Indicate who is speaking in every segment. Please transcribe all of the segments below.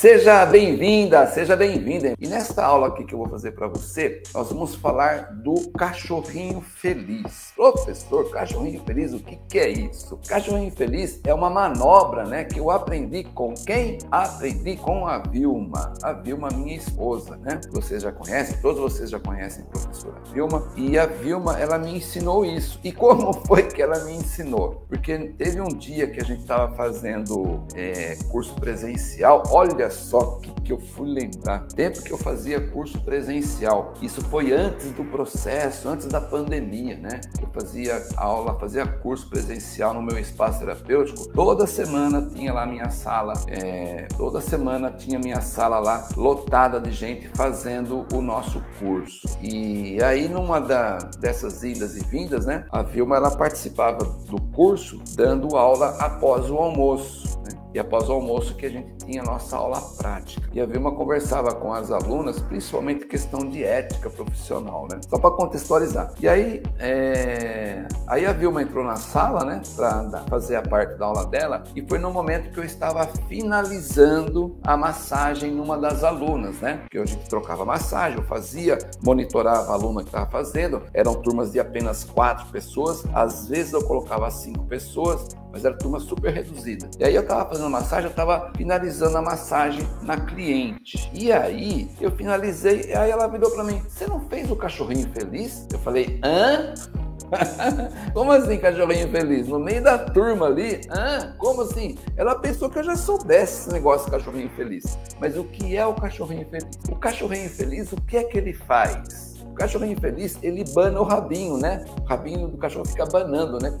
Speaker 1: Seja bem-vinda, seja bem-vinda. E nesta aula aqui que eu vou fazer para você, nós vamos falar do cachorrinho feliz. Professor, cachorrinho feliz, o que, que é isso? Cachorrinho feliz é uma manobra, né, que eu aprendi com quem? Aprendi com a Vilma. A Vilma, minha esposa, né? Vocês já conhecem, todos vocês já conhecem a professora Vilma. E a Vilma, ela me ensinou isso. E como foi que ela me ensinou? Porque teve um dia que a gente estava fazendo é, curso presencial. Olha só que, que eu fui lembrar. Tempo que eu fazia curso presencial. Isso foi antes do processo, antes da pandemia, né? Eu fazia aula, fazia curso presencial no meu espaço terapêutico. Toda semana tinha lá minha sala, é, toda semana tinha minha sala lá lotada de gente fazendo o nosso curso. E aí, numa da, dessas idas e vindas, né? A Vilma ela participava do curso dando aula após o almoço. E após o almoço que a gente tinha a nossa aula prática. E a Vilma conversava com as alunas, principalmente questão de ética profissional, né? Só para contextualizar. E aí, é... aí a Vilma entrou na sala, né, para fazer a parte da aula dela, e foi no momento que eu estava finalizando a massagem numa das alunas, né? Que a gente trocava massagem, eu fazia, monitorava a aluna que estava fazendo, eram turmas de apenas quatro pessoas, às vezes eu colocava cinco pessoas, mas era turma super reduzida. E aí eu estava fazendo massagem, eu estava finalizando a massagem na cliente. E aí eu finalizei, aí ela virou para mim: "Você não fez o cachorrinho feliz?" Eu falei: "Hã?" Como assim, cachorrinho feliz? No meio da turma ali? Hã? Como assim? Ela pensou que eu já soubesse esse negócio cachorrinho feliz. Mas o que é o cachorrinho feliz? O cachorrinho feliz, o que é que ele faz? O cachorrinho feliz, ele bana o rabinho, né? O rabinho do cachorro fica banando, né?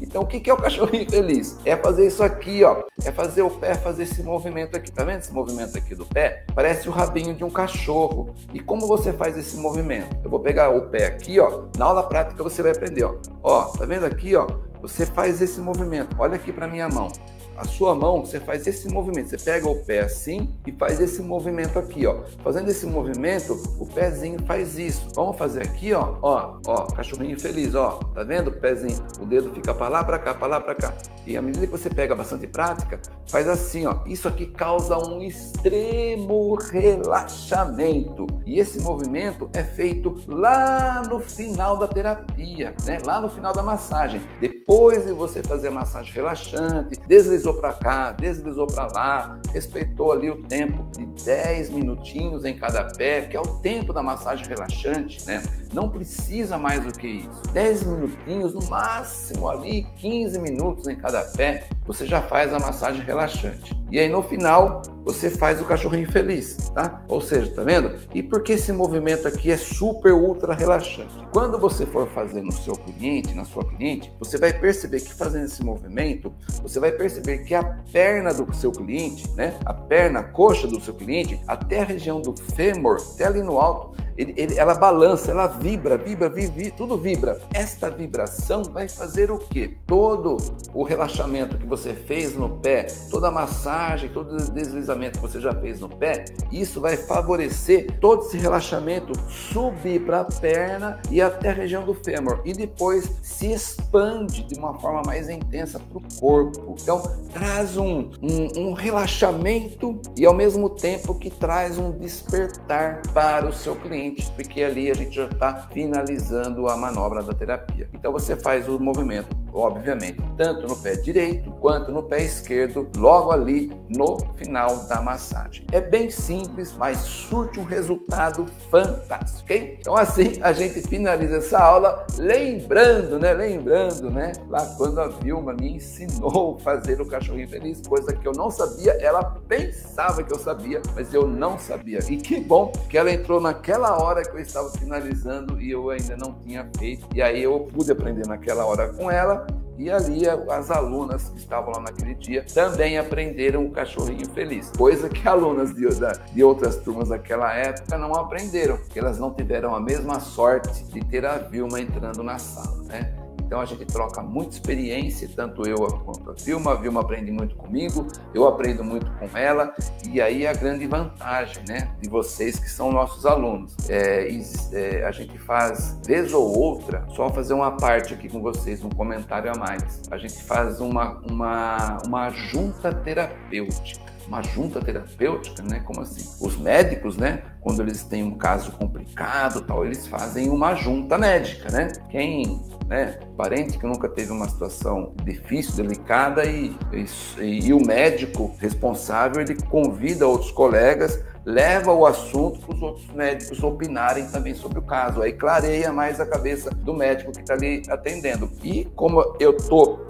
Speaker 1: Então, o que é o cachorrinho feliz? É fazer isso aqui, ó. É fazer o pé, fazer esse movimento aqui. Tá vendo esse movimento aqui do pé? Parece o rabinho de um cachorro. E como você faz esse movimento? Eu vou pegar o pé aqui, ó. Na aula prática você vai aprender, ó. Ó, tá vendo aqui, ó? Você faz esse movimento. Olha aqui para minha mão a sua mão, você faz esse movimento. Você pega o pé assim e faz esse movimento aqui, ó. Fazendo esse movimento, o pezinho faz isso. Vamos fazer aqui, ó, ó, ó, cachorrinho feliz, ó. Tá vendo o pezinho? O dedo fica para lá, para cá, para lá, para cá. E à medida que você pega bastante prática, faz assim, ó. Isso aqui causa um extremo relaxamento. E esse movimento é feito lá no final da terapia, né? Lá no final da massagem. Depois de você fazer a massagem relaxante, deslizar deslizou para cá, deslizou para lá, respeitou ali o tempo de 10 minutinhos em cada pé, que é o tempo da massagem relaxante, né? Não precisa mais do que isso. 10 minutinhos, no máximo ali 15 minutos em cada pé, você já faz a massagem relaxante. E aí no final, você faz o cachorrinho feliz, tá? Ou seja, tá vendo? E por que esse movimento aqui é super ultra relaxante? Quando você for fazer no seu cliente, na sua cliente, você vai perceber que fazendo esse movimento, você vai perceber que a perna do seu cliente, né? A perna, a coxa do seu cliente, até a região do fêmur, até ali no alto, ele, ele, ela balança, ela vibra, vibra, vibra, tudo vibra. Esta vibração vai fazer o quê? Todo o relaxamento que você fez no pé, toda a massagem, todo o deslizamento que você já fez no pé, isso vai favorecer todo esse relaxamento subir para a perna e até a região do fêmur e depois se expande de uma forma mais intensa para o corpo. Então traz um, um, um relaxamento e ao mesmo tempo que traz um despertar para o seu cliente porque ali a gente já está finalizando a manobra da terapia. Então você faz o movimento, obviamente, tanto no pé direito quanto no pé esquerdo, logo ali no final da massagem. É bem simples, mas surte um resultado fantástico, ok? Então assim a gente finaliza essa aula, lembrando, né? Lembrando, né? Lá quando a Vilma me ensinou a fazer o cachorrinho feliz, coisa que eu não sabia, ela pensava que eu sabia, mas eu não sabia. E que bom que ela entrou naquela hora que eu estava finalizando e eu ainda não tinha feito. E aí eu pude aprender naquela hora com ela. E ali as alunas que estavam lá naquele dia também aprenderam o cachorrinho feliz, coisa que alunas de, de outras turmas daquela época não aprenderam, porque elas não tiveram a mesma sorte de ter a Vilma entrando na sala, né? Então a gente troca muita experiência, tanto eu quanto a Vilma. A Vilma aprende muito comigo, eu aprendo muito com ela, e aí a grande vantagem né, de vocês que são nossos alunos. É, é, a gente faz, vez ou outra, só fazer uma parte aqui com vocês, um comentário a mais. A gente faz uma, uma, uma junta terapêutica uma junta terapêutica, né? Como assim? Os médicos, né? Quando eles têm um caso complicado, tal, eles fazem uma junta médica, né? Quem, né? Parente que nunca teve uma situação difícil, delicada e, e, e o médico responsável ele convida outros colegas leva o assunto para os outros médicos opinarem também sobre o caso. Aí clareia mais a cabeça do médico que está ali atendendo. E como eu estou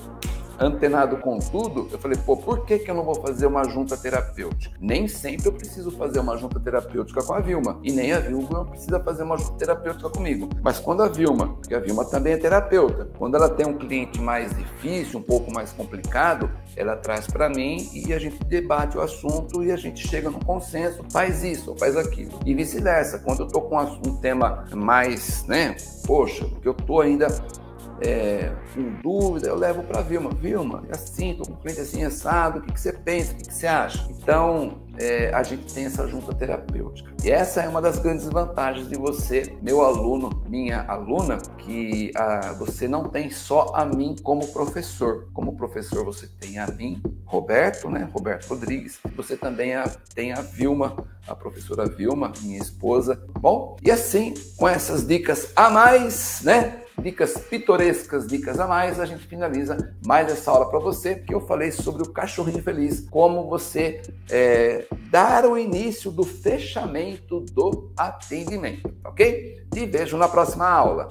Speaker 1: antenado com tudo, eu falei, pô, por que, que eu não vou fazer uma junta terapêutica? Nem sempre eu preciso fazer uma junta terapêutica com a Vilma. E nem a Vilma precisa fazer uma junta terapêutica comigo. Mas quando a Vilma, porque a Vilma também é terapeuta, quando ela tem um cliente mais difícil, um pouco mais complicado, ela traz para mim e a gente debate o assunto e a gente chega num consenso, faz isso faz aquilo. E vice-versa, quando eu tô com um tema mais, né, poxa, porque eu tô ainda é, com dúvida, eu levo para Vilma. Vilma, é assim, estou com um cliente assim assado, o que, que você pensa, o que, que você acha? Então, é, a gente tem essa junta terapêutica. E essa é uma das grandes vantagens de você, meu aluno, minha aluna, que a, você não tem só a mim como professor. Como professor, você tem a mim, Roberto, né? Roberto Rodrigues. Você também a, tem a Vilma, a professora Vilma, minha esposa. Bom, e assim, com essas dicas a mais, né? Dicas pitorescas, dicas a mais, a gente finaliza mais essa aula para você, porque eu falei sobre o cachorrinho feliz, como você é, dar o início do fechamento do atendimento, ok? E vejo na próxima aula.